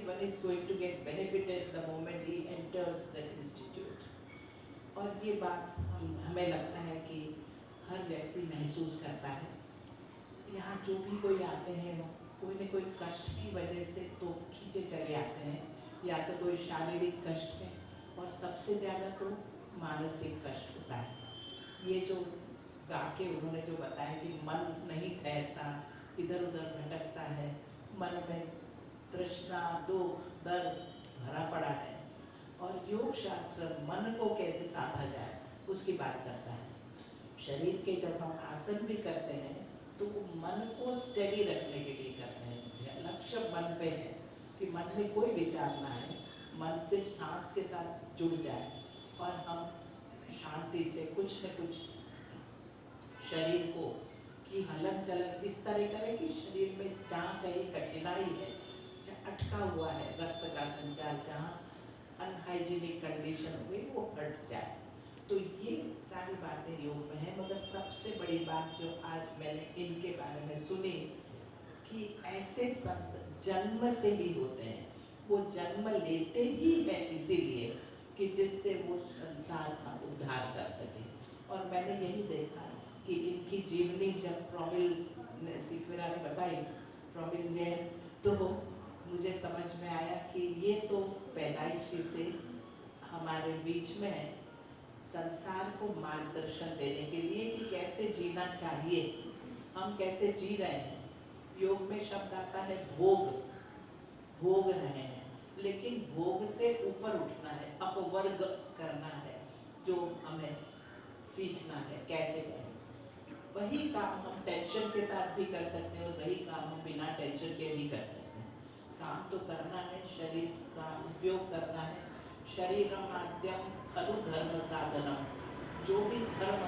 One is going to get benefited the moment he enters the institute और ये बात हम, हमें लगता है कि हर व्यक्ति महसूस करता है। यहाँ जो भी कोई आते हैं कोई न कोई कष्ट की वजह से तो खींचे चले आते हैं। या तो कोई शारीरिक कष्ट है और सबसे ज़्यादा तो मानसिक कष्ट होता है। ये जो गा के उन्होंने जो बताया कि मन नहीं ठहरता इधर उधर भटकता है, मन में तृष्णा, दुख, दर्द भरा पड़ा है। और योग शास्त्र मन को कैसे साधा जाए, उसकी बात करता है। शरीर के जब हम आसन भी करते हैं तो मन को स्टेडी रखने के लिए करते हैं। लक्ष्य मन पे है कि मन में कोई विचार ना आए, मन सिर्फ़ सांस के साथ जुड़ जाए और हम शांति से कुछ न कुछ शरीर को, की हलन चलन इस तरह करें कि शरीर में जहाँ कहीं कठिनाई है अटका हुआ है, रक्त का संचार जहाँ अनहाइजीनिक कंडीशन हुई, वो हट जाए। तो ये सारी बातें योग में है, मगर सबसे बड़ी बात जो आज मैंने इनके बारे में सुनी कि ऐसे संत जन्म से ही होते हैं। वो जन्म लेते ही है इसीलिए कि जिससे वो संसार का उद्धार कर सके। और मैंने यही देखा कि इनकी जीवनी जब प्रॉमिल ने सीखविरा ने बताई, प्रॉमिल जैन तो मुझे समझ में आया कि ये तो पैदाइशी से हमारे बीच में संसार को मार्गदर्शन देने के लिए कि कैसे जीना चाहिए, हम कैसे जी रहे हैं। योग में शब्द आता है भोग। भोग रहे हैं, लेकिन भोग से ऊपर उठना है, अपवर्ग करना है, जो हमें सीखना है, कैसे करें। वही काम हम टेंशन के साथ भी कर सकते हैं और वही काम हम बिना टेंशन के भी कर सकते हैं। काम तो करना है, शरीर का उपयोग करना है। शरीर माध्यम खलु धर्म साधनम। जो भी धर्म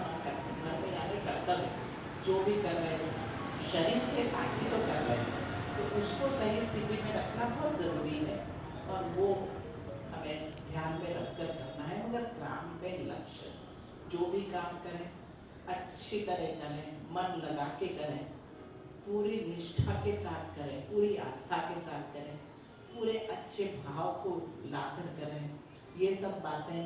धर्म यानी कर्तव्य, जो भी कर रहे हैं, शरीर के साथ ही तो कर रहे हैं। तो उसको सही स्थिति में रखना बहुत ज़रूरी है और वो हमें ध्यान में रखकर करना है, मगर काम में लक्ष्य, जो भी काम करें, अच्छी तरह करें, मन लगा के करें पूरी निष्ठा के साथ करें, पूरी आस्था के साथ करें, पूरे अच्छे भाव को लाकर करें। ये सब बातें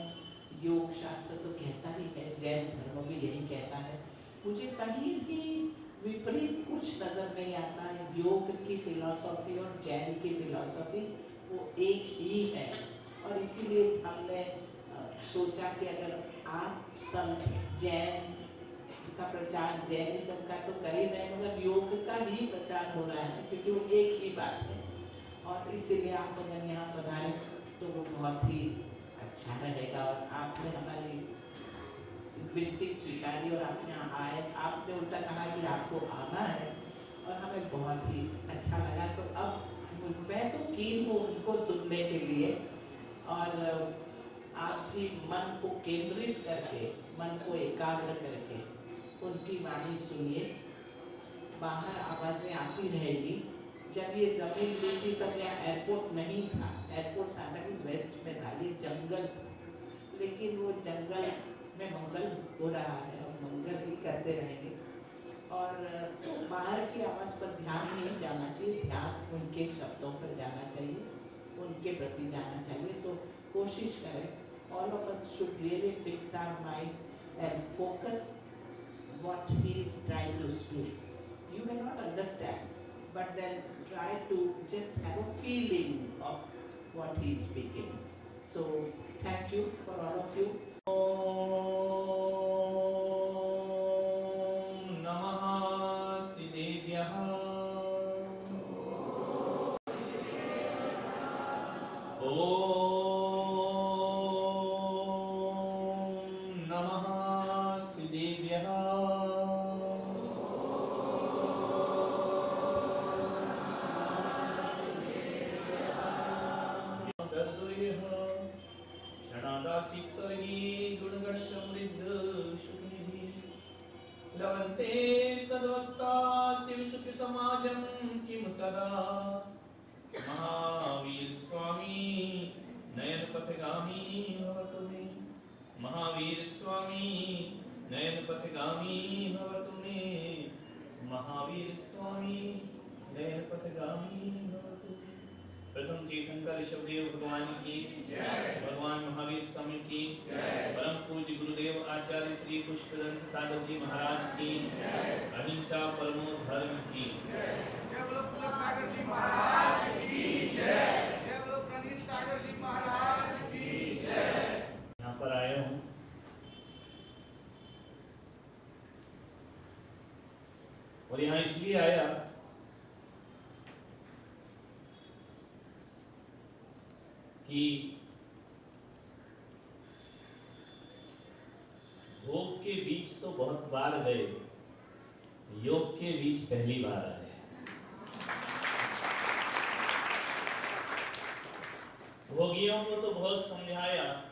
योग शास्त्र तो कहता ही है, जैन धर्म भी यही कहता है। मुझे कहीं भी विपरीत कुछ नज़र नहीं आता है। योग की फिलॉसफी और जैन की फिलॉसफी वो एक ही है। और इसीलिए हमने सोचा कि अगर आप सब जैन का प्रचार जैनिज्म का तो कर ही रहे मगर योग का ही प्रचार हो रहा है, क्योंकि वो एक ही बात है। और इसीलिए आप अगर यहाँ पधारे तो वो बहुत ही अच्छा रहेगा। और आपने हमारी विनती स्वीकारी और आप यहाँ आए, आपने उल्टा कहा कि आपको आना है, और हमें बहुत ही अच्छा लगा। तो अब मैं तो कीन हूँ उनको सुनने के लिए, और आप भी मन को केंद्रित करके, मन को एकाग्र करके उनकी वाणी सुनिए। बाहर आवाज़ें आती रहेगी। जब ये ज़मीन ली थी तब यहाँ एयरपोर्ट नहीं था। एयरपोर्ट सामने वेस्ट में था। ये जंगल। लेकिन वो जंगल में मंगल हो रहा है और मंगल ही करते रहेंगे। और, बाहर की आवाज़ पर ध्यान नहीं जाना चाहिए। ध्यान उनके शब्दों पर जाना चाहिए। उनके प्रति जाना चाहिए। तो कोशिश करें। All of us should really fix our mind and focus what he is trying to speak. You may not understand, but then try to just have a feeling of what he is speaking. So, thank you for all of you. Mahavir Swami, नयन पथगामी भवतु मे। महावीर स्वामी, नयन पथगामी भवतु तुमे प्रथम तीर्थंकर ऋषभदेव भगवान की भगवान महावीर स्वामी की परम पूज्य गुरुदेव आचार्य श्री पुष्पदंत साधव जी महाराज की अहिंसा परमो धर्म की जय। बोलो सागर जी महाराज की जय। और यहाँ इसलिए आया कि भोग के बीच तो बहुत बार गए, योग के बीच पहली बार आए। भोगियों को तो बहुत समझाया।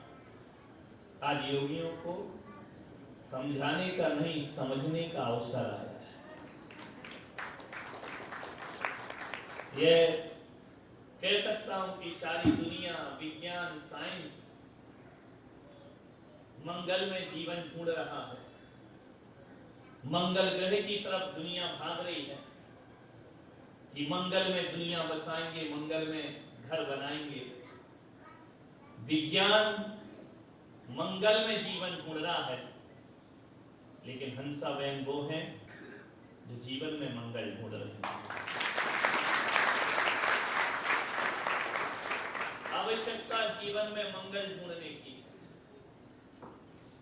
आज योगियों को समझाने का नहीं, समझने का अवसर आया है। ये कह सकता हूँ कि सारी दुनिया, विज्ञान, साइंस मंगल में जीवन ढूंढ रहा है। मंगल ग्रह की तरफ़ दुनिया भाग रही है कि मंगल में दुनिया बसाएँगे, मंगल में घर बनाएँगे। विज्ञान मंगल में जीवन ढूंढ रहा है। लेकिन हंसा वैन वो है जो जीवन में मंगल ढूंढ रहे हैं। आवश्यकता जीवन में मंगल ढूँढने की।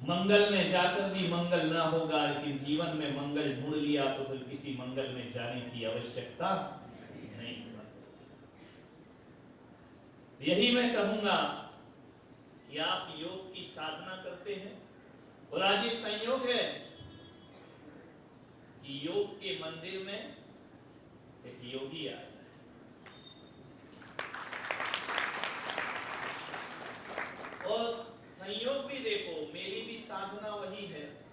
मंगल में जाकर भी मंगल ना होगा, लेकिन जीवन में मंगल ढूंढ लिया तो फिर किसी मंगल में जाने की आवश्यकता नहीं यही मैं कहूँगा कि आप योग की साधना करते हैं? और आज ये संयोग है। कि योग के मंदिर में एक योगी आया और संयोग भी देखो, मेरी भी साधना वही है।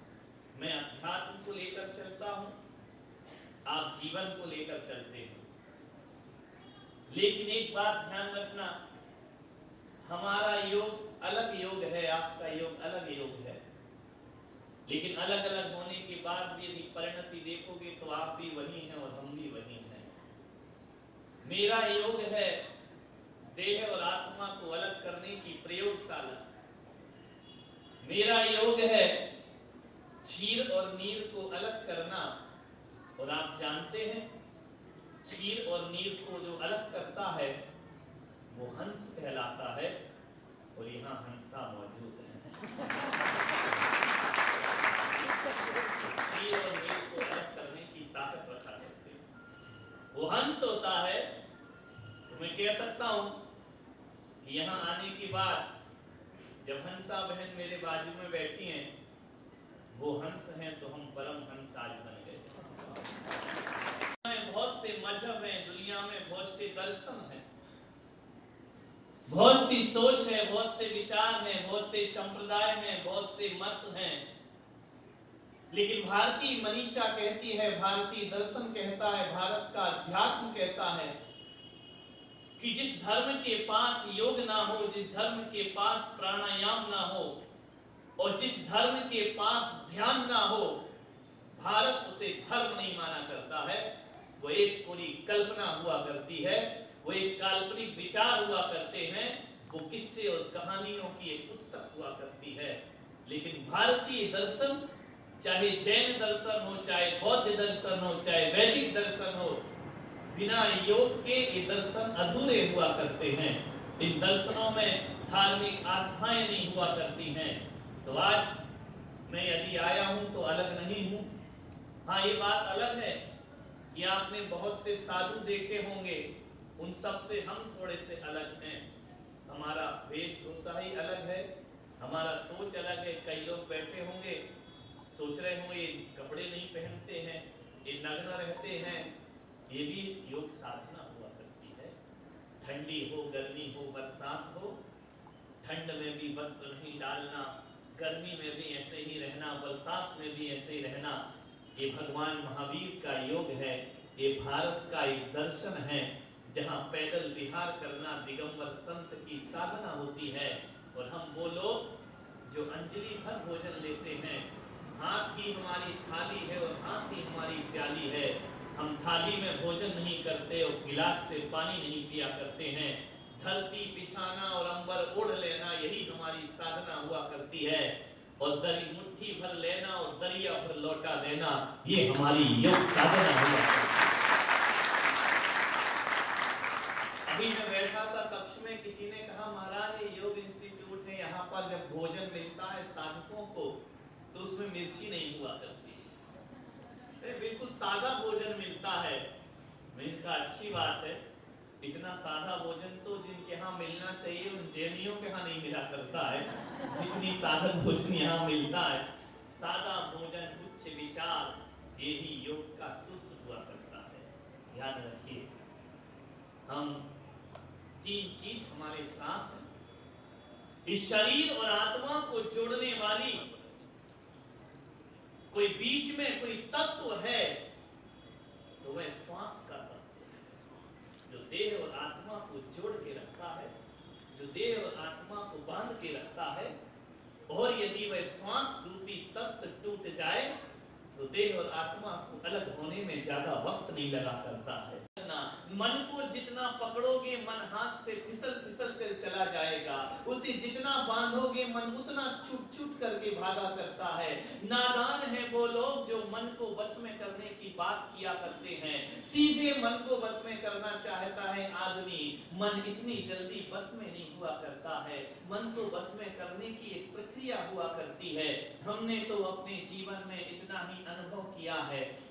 मैं अध्यात्म को लेकर चलता हूँ, आप जीवन को लेकर चलते हो। लेकिन एक बात ध्यान रखना हमारा योग अलग योग है, आपका योग अलग योग है। लेकिन अलग अलग होने के बाद भी यदि परिणति देखोगे तो आप भी वही हैं और हम भी वही हैं। मेरा योग है देह और आत्मा को अलग करने की प्रयोगशाला। मेरा योग है क्षीर और नीर को अलग करना, और आप जानते हैं क्षीर और नीर को जो अलग करता है वो हंस कहलाता है और यहाँ हंसा मौजूद है। और को अलग करने की ताकत करते हैं। वो हंस होता है तो मैं कह सकता हूँ कि यहाँ आने के बाद जब हंसा बहन मेरे बाजू में बैठी हैं वो हंस हैं तो हम परम हंस आज बन गए। बहुत से मज़हब हैं दुनिया में बहुत से दर्शन हैं। बहुत सी सोच है, बहुत से विचार हैं, बहुत से संप्रदाय हैं, बहुत से मत हैं। लेकिन भारतीय मनीषा कहती है, भारतीय दर्शन कहता है, भारत का अध्यात्म कहता है कि जिस धर्म के पास योग ना हो, जिस धर्म के पास प्राणायाम ना हो, और जिस धर्म के पास ध्यान ना हो, भारत उसे धर्म नहीं माना करता है। वो एक पूरी कल्पना हुआ करती है। वो एक काल्पनिक विचार हुआ करते हैं, वो किस्से और कहानियों की एक पुस्तक हुआ करती है। लेकिन भारतीय दर्शन, चाहे जैन दर्शन हो, चाहे बौद्ध दर्शन हो, चाहे वैदिक दर्शन हो, बिना योग के ये दर्शन अधूरे हुआ करते हैं। इन दर्शनों में धार्मिक आस्थाएँ नहीं हुआ करती हैं। तो आज मैं यदि आया हूँ तो अलग नहीं हूँ। हाँ ये बात अलग है कि आपने बहुत से साधु देखे होंगे। उन सबसे हम थोड़े से अलग हैं। हमारा वेशभूषा ही अलग है, हमारा सोच अलग है। कई लोग बैठे होंगे, सोच रहे होंगे, ये कपड़े नहीं पहनते हैं, ये नग्न रहते हैं। ये भी योग साधना हुआ करती है। ठंडी हो, गर्मी हो, बरसात हो, ठंड में भी वस्त्र नहीं डालना, गर्मी में भी ऐसे ही रहना, बरसात में भी ऐसे ही रहना। ये भगवान महावीर का योग है, ये भारत का एक दर्शन है। जहाँ पैदल विहार करना दिगंबर संत की साधना होती है। और हम वो लोग जो अंजलि भर भोजन लेते हैं, हाथ की हमारी थाली है और हाथ ही हमारी प्याली है। हम थाली में भोजन नहीं करते और गिलास से पानी नहीं पिया करते हैं। धरती पिछाना और अंबर ओढ़ लेना, यही हमारी साधना हुआ करती है। और दरी मुट्ठी भर लेना और दरिया भर लौटा देना, ये हमारी योग साधना हुआ करती है। अभी मैं बैठा था कक्ष में किसी ने कहा, महाराज, ये योग इंस्टीट्यूट है, यहाँ पर जब भोजन मिलता है साधकों को तो उसमें मिर्ची नहीं हुआ करती। अरे, बिल्कुल सादा भोजन मिलता है। मैंने कहा, अच्छी बात है, इतना सादा भोजन तो जिनके यहाँ मिलना चाहिए, उन जैनियों के यहाँ नहीं मिला करता है। जितनी सादा भोजन यहाँ मिलता है, सादा भोजन, उच्च विचार यही योग का सूत्र हुआ करता है। याद रखिए, हम तीन चीज़ हमारे साथ है। इस शरीर और आत्मा को जोड़ने वाली कोई बीच में कोई तत्व है तो वह श्वास का तत्व जो देह और आत्मा को जोड़ के रखता है, जो देह और आत्मा को बाँध के रखता है, और यदि वह श्वास रूपी तत्व टूट जाए तो देह और आत्मा को अलग होने में ज़्यादा वक्त नहीं लगा करता है। मन को जितना पकड़ोगे, मन हाथ से फिसल फिसल कर चला जाएगा। उसे जितना बांधोगे, मन उतना छूट छूट करके भागा करता है। नादान है वो लोग जो मन को बस में करने की बात किया करते हैं। सीधे मन को बस में करना चाहता है आदमी। मन इतनी जल्दी बस में नहीं हुआ करता है। मन को बस में करने की एक प्रक्रिया हुआ करती है। हमने तो अपने जीवन में इतना ही अनुभव किया है।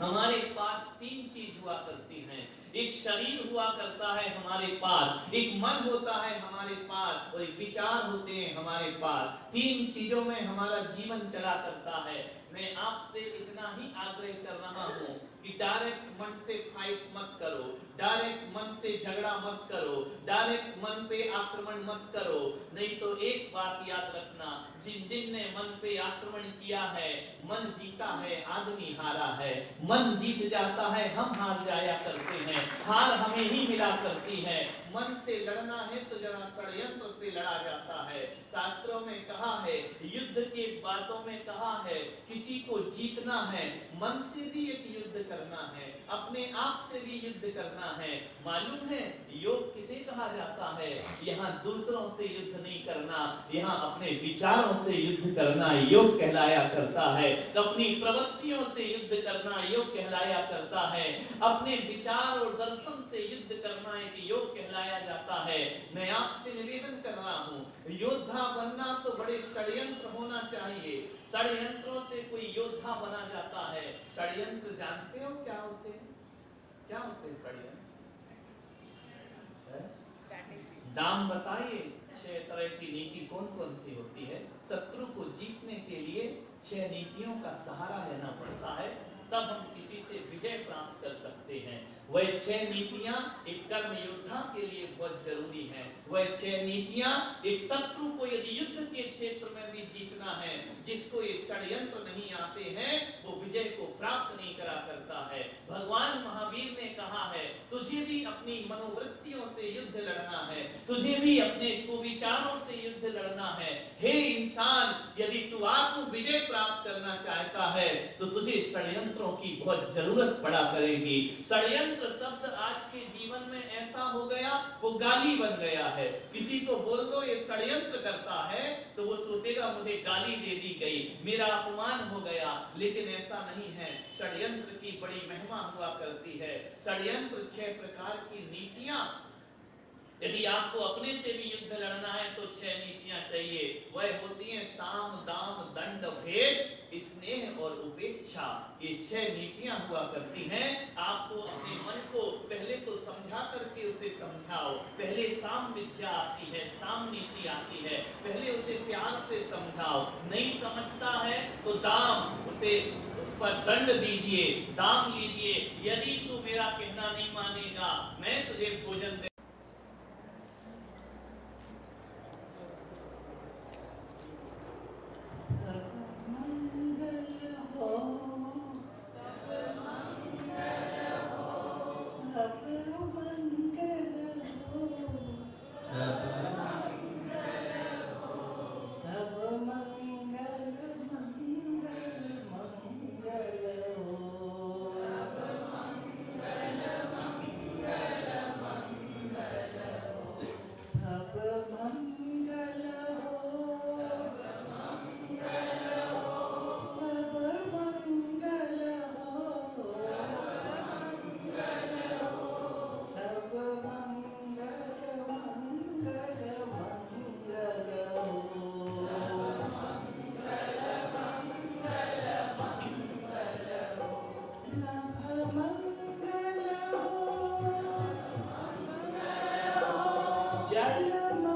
हमारे पास तीन चीज़ हुआ करती हैं। एक शरीर हुआ करता है हमारे पास, एक मन होता है हमारे पास, और एक विचार होते हैं हमारे पास। तीन चीज़ों में हमारा जीवन चला करता है। मैं आपसे इतना ही आग्रह कर रहा हूँ कि डायरेक्ट मन से फाइट मत करो डायरेक्ट मन से झगड़ा मत करो डायरेक्ट मन पे आक्रमण मत करो। नहीं तो एक बात याद रखना, जिन जिन ने मन पे आक्रमण किया है, मन जीता है, आदमी हारा है। मन जीत जाता है, हम हार जाया करते हैं। हार हमें ही मिला करती है। मन से लड़ना है तो जरा षड्यंत्र से लड़ा जाता है। शास्त्रों में कहा है, युद्ध के बातों में कहा है, किसी को जीतना है। मन से भी एक युद्ध करना है अपने आप से भी युद्ध करना है। मालूम है योग किसे कहा जाता है, यहाँ दूसरों से युद्ध नहीं करना, यहाँ अपने विचारों से युद्ध करना योग कहलाया करता है। अपनी प्रवृत्तियों से युद्ध करना योग कहलाया करता है। अपने विचार और दर्शन से युद्ध करना एक योग कहलाया जाता है। मैं आपसे निवेदन कर रहा हूँ, योद्धा बनना तो बड़े षड्यंत्र होना चाहिए। षड्यंत्रों से कोई योद्धा बना जाता है। षड्यंत्र जानते हो क्या होते हैं? क्या होते हैं षड्यंत्र? दाम बताइए, छह तरह की नीति कौन कौन सी होती है? शत्रु को जीतने के लिए छह नीतियों का सहारा लेना पड़ता है, तब हम किसी से विजय प्राप्त कर सकते हैं। वह छह नीतियाँ एक कर्म योद्धा के लिए बहुत ज़रूरी है। वह छह नीतियाँ एक शत्रु को यदि युद्ध के क्षेत्र में भी जीतना है, जिसको ये षड्यंत्र नहीं आते हैं, वो विजय को प्राप्त नहीं करा करता है। भगवान महावीर ने कहा है, तुझे भी अपनी मनोवृत्तियों से युद्ध लड़ना है। तुझे भी अपने कुविचारों से युद्ध लड़ना है। हे इंसान, यदि तू आत्म विजय प्राप्त करना चाहता है तो तुझे षड्यंत्रों की बहुत ज़रूरत पड़ा करेगी। षड्यंत्र शब्द आज के जीवन में ऐसा हो गया, वो गाली बन गया है। किसी को बोल दो, ये षड्यंत्र करता है तो वो सोचेगा, मुझे गाली दे दी गई, मेरा अपमान हो गया। लेकिन ऐसा नहीं है। षड्यंत्र की बड़ी महिमा हुआ करती है। षड्यंत्र छह प्रकार की नीतियाँ यदि आपको अपने से भी युद्ध लड़ना है तो छह नीतियाँ चाहिए। वह होती हैं साम, दाम, दंड, भेद, स्नेह और उपेक्षा। ये छह नीतियाँ हुआ करती हैं। आपको अपने मन को पहले तो समझा करके उसे समझाओ। पहले साम विद्या आती है, साम नीति आती है। पहले उसे प्यार से समझाओ। नहीं समझता है तो दाम, उसे, उस पर दंड दीजिए। दाम लीजिए। यदि तू मेरा कहना नहीं मानेगा, मैं तुझे भोजन Jaya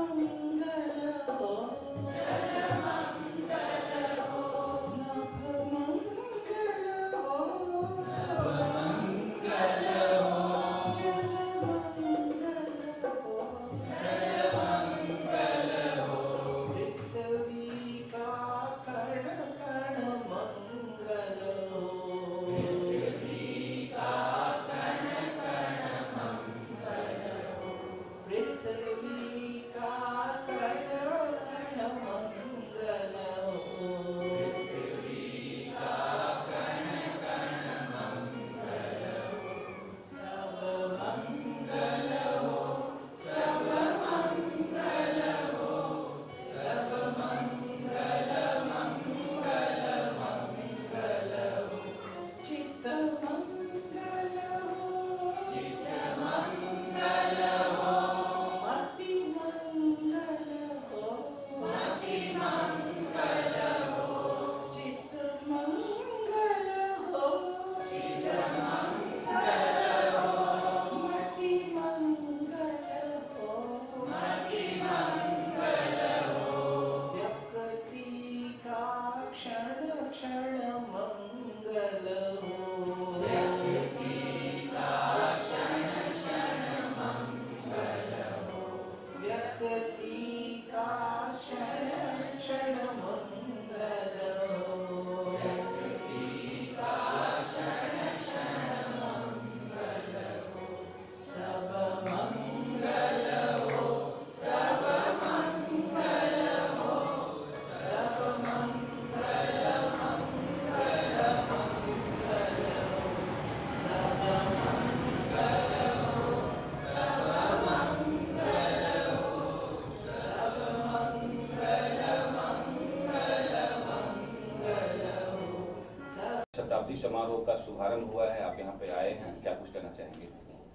समारोह का शुभारंभ हुआ है, आप यहाँ पे आए हैं, क्या कुछ कहना चाहेंगे?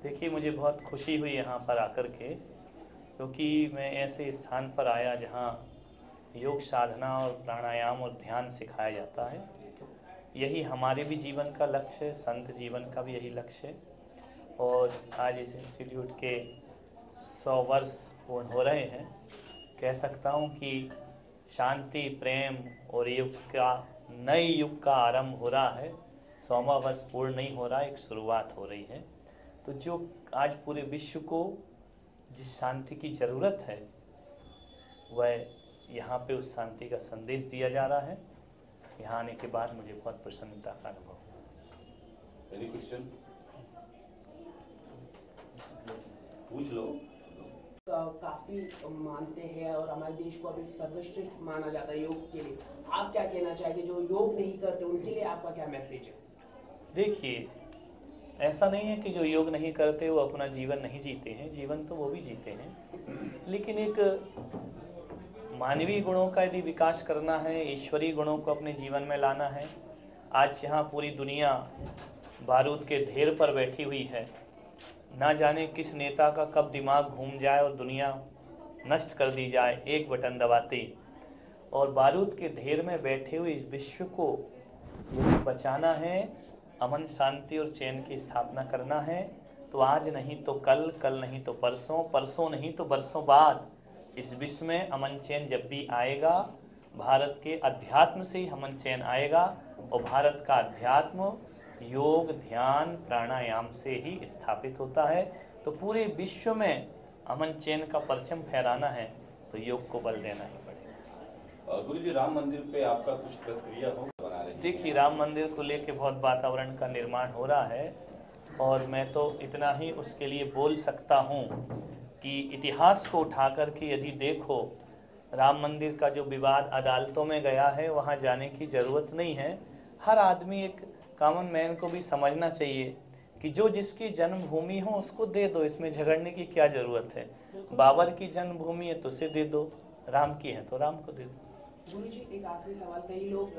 देखिए, मुझे बहुत खुशी हुई यहाँ पर आकर के, क्योंकि मैं ऐसे स्थान पर आया जहाँ योग साधना और प्राणायाम और ध्यान सिखाया जाता है। यही हमारे भी जीवन का लक्ष्य है, संत जीवन का भी यही लक्ष्य है। और आज इस इंस्टीट्यूट के सौ वर्ष पूर्ण हो रहे हैं। कह सकता हूँ कि शांति, प्रेम और युग का, नए युग का आरंभ हो रहा है। सौवा वर्ष पूर्ण नहीं हो रहा एक शुरुआत हो रही है। तो जो आज पूरे विश्व को जिस शांति की ज़रूरत है वह यहाँ पे उस शांति का संदेश दिया जा रहा है। यहाँ आने के बाद मुझे बहुत प्रसन्नता का अनुभव हुआ। एनी क्वेश्चन पूछ लो। काफ़ी मानते हैं और हमारे देश को अभी सर्वश्रेष्ठ माना जाता है योग के लिए। आप क्या कहना चाहेंगे? जो योग नहीं करते उनके लिए आपका क्या मैसेज है? देखिए, ऐसा नहीं है कि जो योग नहीं करते, वो अपना जीवन नहीं जीते हैं। जीवन तो वो भी जीते हैं। लेकिन एक मानवीय गुणों का यदि विकास करना है, ईश्वरीय गुणों को अपने जीवन में लाना है, आज यहाँ पूरी दुनिया बारूद के ढेर पर बैठी हुई है। ना जाने किस नेता का कब दिमाग घूम जाए और दुनिया नष्ट कर दी जाए, एक बटन दबाते। और बारूद के ढेर में बैठे हुए इस विश्व को बचाना है अमन शांति और चैन की स्थापना करना है। तो आज नहीं तो कल कल नहीं तो परसों परसों नहीं तो बरसों बाद। इस विश्व में अमन चैन जब भी आएगा, भारत के अध्यात्म से ही अमन चैन आएगा और भारत का अध्यात्म योग, ध्यान, प्राणायाम से ही स्थापित होता है। तो पूरे विश्व में अमन चैन का परचम फहराना है। तो योग को बल देना ही पड़ेगा। गुरु जी राम मंदिर पे आपका कुछ प्रक्रिया हो? रहे हैं राम मंदिर को लेके बहुत वातावरण का निर्माण हो रहा है और मैं तो इतना ही उसके लिए बोल सकता हूँ कि इतिहास को उठा कर के यदि देखो, राम मंदिर का जो विवाद अदालतों में गया है, वहाँ जाने की ज़रूरत नहीं है। हर आदमी एक कॉमन मैन को भी समझना चाहिए कि जो जिसकी जन्मभूमि हो, उसको दे दो। इसमें झगड़ने की क्या ज़रूरत है? बाबर की जन्मभूमि है तो उसे दे दो, राम की है तो राम को दे दो। गुरु जी एक आखिरी सवाल। कई लोग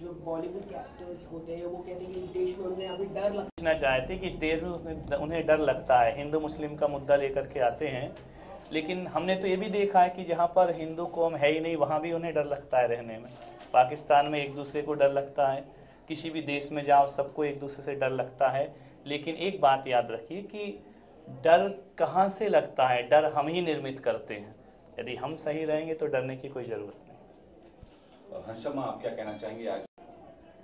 जो बॉलीवुड के एक्टर्स होते हैं, वो कहते हैं कि इस देश में उन्हें अभी डर लगता पूछना चाहते कि इस देश में उसने उन्हें डर लगता है। हिंदू, मुस्लिम का मुद्दा लेकर के आते हैं। लेकिन हमने तो ये भी देखा है कि जहाँ पर हिंदू कौम है ही नहीं, वहाँ भी उन्हें डर लगता है रहने में। पाकिस्तान में एक दूसरे को डर लगता है। किसी भी देश में जाओ, सबको एक दूसरे से डर लगता है। लेकिन एक बात याद रखिए कि डर कहाँ से लगता है? डर हम ही निर्मित करते हैं। यदि हम सही रहेंगे तो डरने की कोई ज़रूरत नहीं। हंसमा आप क्या कहना चाहेंगे आज?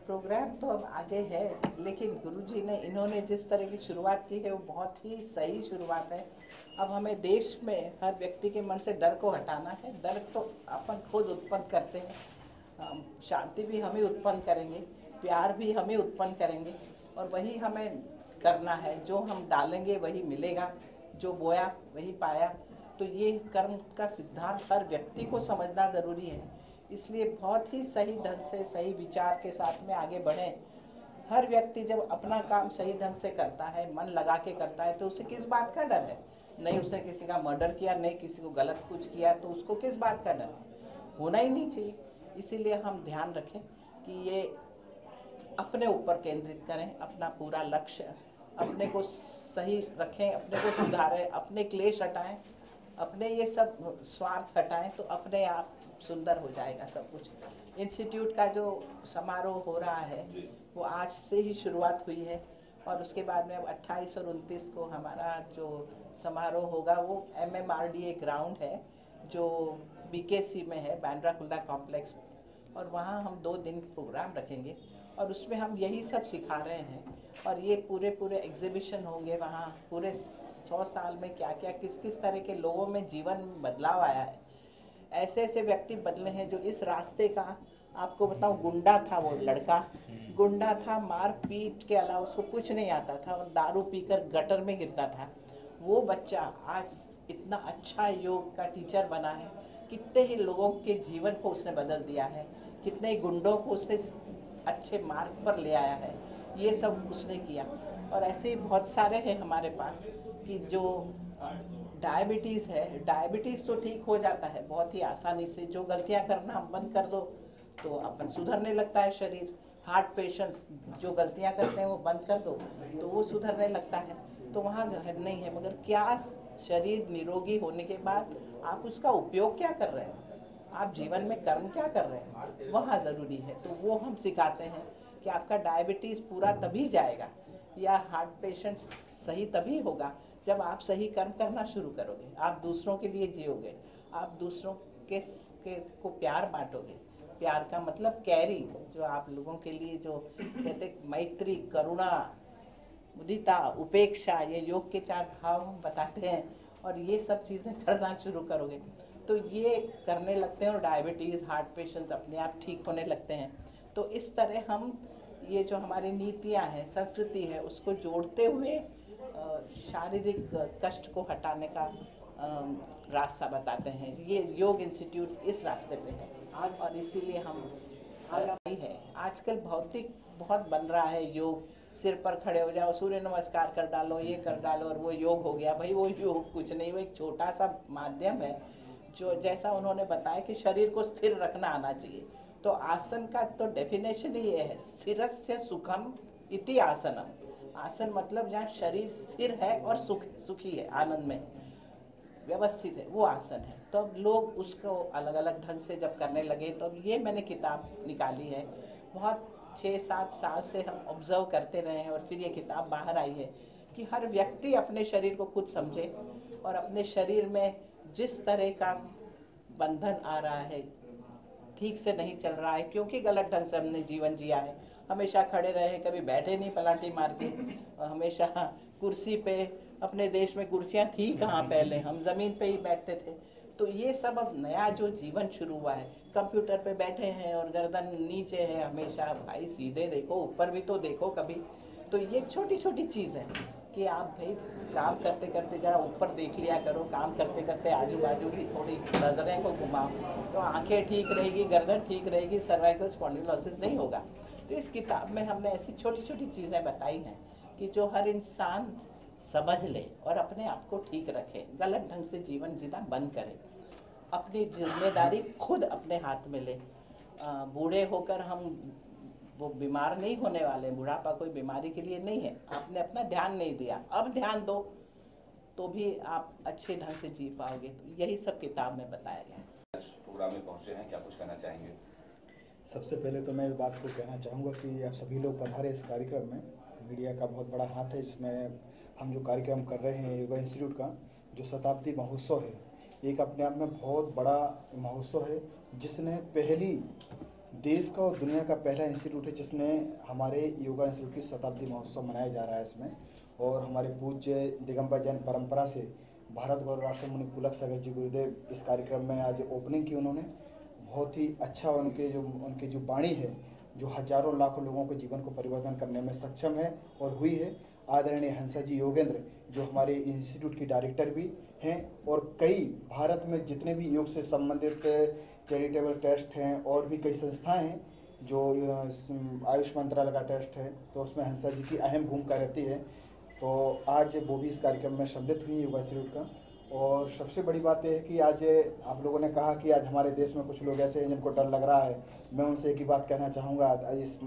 प्रोग्राम तो अब आगे है, लेकिन गुरुजी ने, इन्होंने जिस तरह की शुरुआत की है, वो बहुत ही सही शुरुआत है। अब हमें देश में हर व्यक्ति के मन से डर को हटाना है। डर तो अपन खुद उत्पन्न करते हैं। शांति भी हम उत्पन्न करेंगे, प्यार भी हम उत्पन्न करेंगे, और वही हमें करना है। जो हम डालेंगे, वही मिलेगा। जो बोया, वही पाया। तो ये कर्म का सिद्धांत हर व्यक्ति को समझना ज़रूरी है। इसलिए बहुत ही सही ढंग से, सही विचार के साथ में आगे बढ़ें। हर व्यक्ति जब अपना काम सही ढंग से करता है, मन लगा के करता है तो उसे किस बात का डर है? नहीं उसने किसी का मर्डर किया, नहीं किसी को गलत कुछ किया तो उसको किस बात का डर होना ही नहीं चाहिए। इसीलिए हम ध्यान रखें कि ये अपने ऊपर केंद्रित करें, अपना पूरा लक्ष्य, अपने को सही रखें, अपने को सुधारें, अपने क्लेश हटाएँ। अपने ये सब स्वार्थ हटाएँ तो अपने आप सुंदर हो जाएगा सब कुछ। इंस्टीट्यूट का जो समारोह हो रहा है वो आज से ही शुरुआत हुई है और उसके बाद में अब 28 और 29 को हमारा जो समारोह होगा वो M M R D A ground है जो बीकेसी में है बैंड्रा खुल्दा कॉम्प्लेक्स में। और वहाँ हम दो दिन प्रोग्राम रखेंगे और उसमें हम यही सब सिखा रहे हैं। और ये पूरे पूरे एग्जीबिशन होंगे वहाँ पूरे सौ साल में क्या क्या किस किस तरह के लोगों में जीवन में बदलाव आया है। ऐसे ऐसे व्यक्ति बदले हैं जो इस रास्ते का, आपको बताऊँ, गुंडा था वो लड़का। गुंडा था मार पीट के अलावा उसको कुछ नहीं आता था, और दारू पीकर गटर में गिरता था। वो बच्चा आज इतना अच्छा योग का टीचर बना है। कितने ही लोगों के जीवन को उसने बदल दिया है। कितने ही गुंडों को उसने अच्छे मार्ग पर ले आया है। ये सब उसने किया। और ऐसे ही बहुत सारे हैं हमारे पास कि जो डायबिटीज़ है। डायबिटीज़ तो ठीक हो जाता है, बहुत ही आसानी से। जो गलतियाँ करना हम बंद कर दो तो अपन सुधरने लगता है शरीर। हार्ट पेशेंट्स जो गलतियाँ करते हैं वो बंद कर दो तो वो सुधरने लगता है। तो वहाँ गहर नहीं है, मगर क्या शरीर निरोगी होने के बाद आप उसका उपयोग क्या कर रहे हैं? आप जीवन में कर्म क्या कर रहे हैं? वहाँ ज़रूरी है। तो वो हम सिखाते हैं कि आपका डायबिटीज़ पूरा तभी जाएगा या हार्ट पेशेंट सही तभी होगा जब आप सही कर्म करना शुरू करोगे। आप दूसरों के लिए जियोगे आप दूसरों के, के को प्यार बांटोगे। प्यार का मतलब कैरी जो आप लोगों के लिए जो कहते मैत्री करुणा मुदिता उपेक्षा ये योग के चार भाव हम बताते हैं और ये सब चीज़ें करना शुरू करोगे। तो ये करने लगते हैं और डायबिटीज़ हार्ट पेशेंट्स अपने आप ठीक होने लगते हैं। तो इस तरह हम ये जो हमारी नीतियाँ हैं, संस्कृति है, उसको जोड़ते हुए शारीरिक कष्ट को हटाने का रास्ता बताते हैं। ये योग इंस्टीट्यूट इस रास्ते पे है और इसीलिए हम है। आजकल भौतिक बहुत बन रहा है योग। सिर पर खड़े हो जाओ, सूर्य नमस्कार कर डालो, ये कर डालो और वो योग हो गया। भाई वो योग कुछ नहीं, वो एक छोटा सा माध्यम है, जो जैसा उन्होंने बताया कि शरीर को स्थिर रखना आना चाहिए। तो आसन का तो डेफिनेशन ही ये है स्थिर से सुखम इति आसनम। आसन मतलब जहाँ शरीर स्थिर है और सुख, सुखी है, आनंद में व्यवस्थित है, वो आसन है। तो अब लोग उसको अलग अलग ढंग से जब करने लगे तो अब ये मैंने किताब निकाली है। बहुत छः सात साल से हम ऑब्ज़र्व करते रहे हैं और फिर ये किताब बाहर आई है कि हर व्यक्ति अपने शरीर को खुद समझे और अपने शरीर में जिस तरह का बंधन आ रहा है ठीक से नहीं चल रहा है, क्योंकि गलत ढंग से हमने जीवन जिया है। हमेशा खड़े रहे, कभी बैठे नहीं पलाटी मार के हमेशा कुर्सी पे, अपने देश में कुर्सियाँ थी कहाँ पहले, हम ज़मीन पे ही बैठते थे। तो ये सब अब नया जो जीवन शुरू हुआ है, कंप्यूटर पे बैठे हैं और गर्दन नीचे है, हमेशा भाई सीधे देखो, ऊपर भी तो देखो कभी। तो ये छोटी छोटी चीज़ है। कि आप भाई काम करते करते जरा ऊपर देख लिया करो, काम करते करते आजू बाजू की थोड़ी नज़रें को घुमाओ। तो आँखें ठीक रहेगी, गर्दन ठीक रहेगी सर्वाइकल स्पॉन्डिलोसिस नहीं होगा। तो इस किताब में हमने ऐसी छोटी छोटी चीज़ें बताई हैं कि जो हर इंसान समझ ले और अपने आप को ठीक रखे, गलत ढंग से जीवन जीना बंद करे। अपनी ज़िम्मेदारी खुद अपने हाथ में ले। बूढ़े होकर हम वो बीमार नहीं होने वाले बुढ़ापा कोई बीमारी के लिए नहीं है। आपने अपना ध्यान नहीं दिया। अब ध्यान दो तो भी आप अच्छे ढंग से जी पाओगे। तो यही सब किताब में बताया गया प्रोग्राम में पहुँचे हैं क्या कुछ कहना चाहेंगे? सबसे पहले तो मैं इस बात को कहना चाहूँगा कि आप सभी लोग पधारे इस कार्यक्रम में। मीडिया का बहुत बड़ा हाथ है इसमें हम जो कार्यक्रम कर रहे हैं योगा इंस्टीट्यूट का जो शताब्दी महोत्सव है एक अपने आप में बहुत बड़ा महोत्सव है जिसने पहली देश का और दुनिया का पहला इंस्टीट्यूट है जिसने हमारे योगा इंस्टीट्यूट की शताब्दी महोत्सव मनाया जा रहा है इसमें। और हमारे पूज्य दिगंबर जैन परंपरा से भारत गौरव राष्ट्र मुनि पुलक सागर जी गुरुदेव इस कार्यक्रम में आज ओपनिंग की उन्होंने। बहुत ही अच्छा उनके जो, उनकी जो वाणी है, जो हज़ारों लाखों लोगों के जीवन को परिवर्तन करने में सक्षम है और हुई है। आदरणीय हंसा जी योगेंद्र, जो हमारे इंस्टीट्यूट की डायरेक्टर भी हैं और कई भारत में जितने भी योग से संबंधित चैरिटेबल ट्रस्ट हैं और भी कई संस्थाएँ हैं जो आयुष मंत्रालय का ट्रस्ट है तो उसमें हंसा जी की अहम भूमिका रहती है। तो आज वो भी इस कार्यक्रम में सम्मिलित हुई योगा इंस्टीट्यूट का। और सबसे बड़ी बात यह है कि आज आप लोगों ने कहा कि आज हमारे देश में कुछ लोग ऐसे हैं जिनको डर लग रहा है। मैं उनसे एक ही बात कहना चाहूँगा, आज इस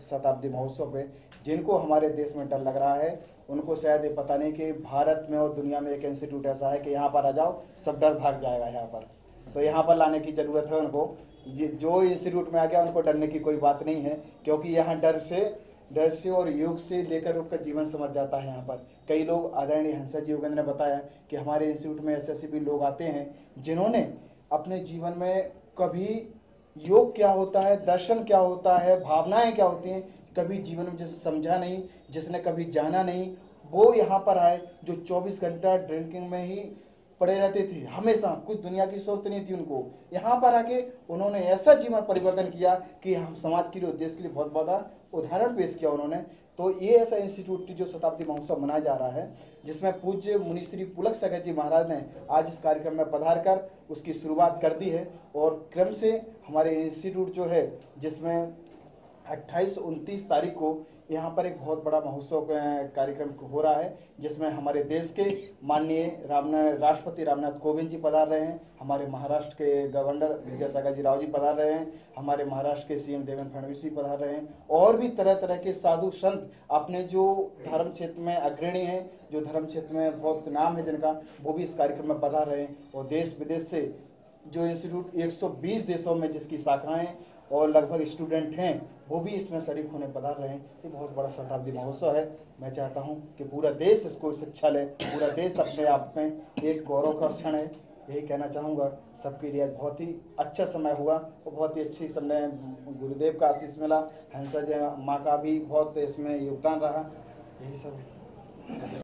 शताब्दी महोत्सव पे, जिनको हमारे देश में डर लग रहा है उनको शायद ये पता नहीं कि भारत में और दुनिया में एक इंस्टीट्यूट ऐसा है कि यहाँ पर आ जाओ, सब डर भाग जाएगा यहाँ पर। तो यहाँ पर लाने की ज़रूरत है उनको। ये जो इंस्टीट्यूट में आ गया, उनको डरने की कोई बात नहीं है, क्योंकि यहाँ डर से डर से और योग से लेकर उनका जीवन समझ जाता है यहाँ पर। कई लोग आदरणीय हंसा जी योगेंद्र ने बताया कि हमारे इंस्टीट्यूट में ऐसे ऐसे भी लोग आते हैं, जिन्होंने अपने जीवन में कभी योग क्या होता है, दर्शन क्या होता है, भावनाएँ क्या होती हैं कभी जीवन में जिसे समझा नहीं, जिसने कभी जाना नहीं, वो यहाँ पर आए जो 24 घंटा ड्रिंकिंग में ही पड़े रहते थे, हमेशा कुछ दुनिया की सोच नहीं थी उनको। यहाँ पर आके उन्होंने ऐसा जीवन परिवर्तन किया कि हम समाज के लिए, देश के लिए बहुत बड़ा उदाहरण पेश किया उन्होंने। तो ये ऐसा इंस्टीट्यूट जो शताब्दी महोत्सव मनाया जा रहा है, जिसमें पूज्य मुनिश्री पुलक सगर जी महाराज ने आज इस कार्यक्रम में पधार कर उसकी शुरुआत कर दी है। और क्रम से हमारे इंस्टीट्यूट जो है, जिसमें अट्ठाईस उनतीस तारीख को यहाँ पर एक बहुत बड़ा महोत्सव कार्यक्रम हो रहा है, जिसमें हमारे देश के माननीय राम राष्ट्रपति रामनाथ कोविंद जी पधार रहे हैं, हमारे महाराष्ट्र के गवर्नर विद्यासागर जी राव जी पधार रहे हैं, हमारे महाराष्ट्र के सीएम देवेंद्र फडणवीस भी पधार रहे हैं, और भी तरह तरह के साधु संत अपने जो धर्म क्षेत्र में अग्रणी हैं, जो धर्म क्षेत्र में बहुत नाम है जिनका, वो भी इस कार्यक्रम में पधार रहे हैं, और देश विदेश से जो इंस्टीट्यूट 120 देशों में जिसकी शाखाएँ और लगभग स्टूडेंट हैं, वो भी इसमें शरीक होने पधार रहे हैं। ये बहुत बड़ा शताब्दी महोत्सव है। मैं चाहता हूँ कि पूरा देश इसको शिक्षा ले, पूरा देश अपने आप में एक गौरव का क्षण है। यही कहना चाहूँगा, सबके लिए बहुत ही अच्छा समय हुआ और बहुत ही अच्छी समय गुरुदेव का आशीष मिला। हंसा माँ का भी बहुत इसमें योगदान रहा। यही सब है।